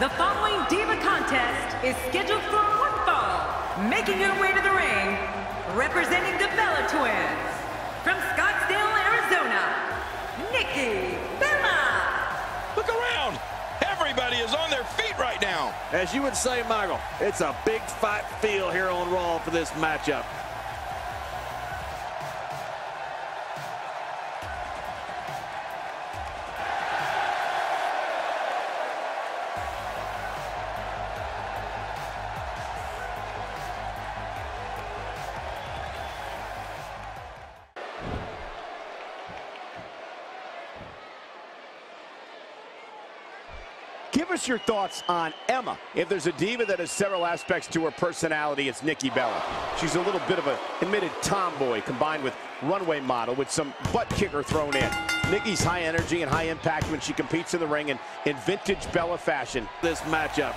The following Diva contest is scheduled for one fall. Making her way to the ring, representing the Bella Twins. From Scottsdale, Arizona, Nikki Bella. Look around. Everybody is on their feet right now. As you would say, Michael, it's a big fight feel here on Raw for this matchup. Give us your thoughts on Emma. If there's a diva that has several aspects to her personality, it's Nikki Bella. She's a little bit of an admitted tomboy combined with runway model with some butt kicker thrown in. Nikki's high energy and high impact when she competes in the ring in, in vintage Bella fashion. This matchup.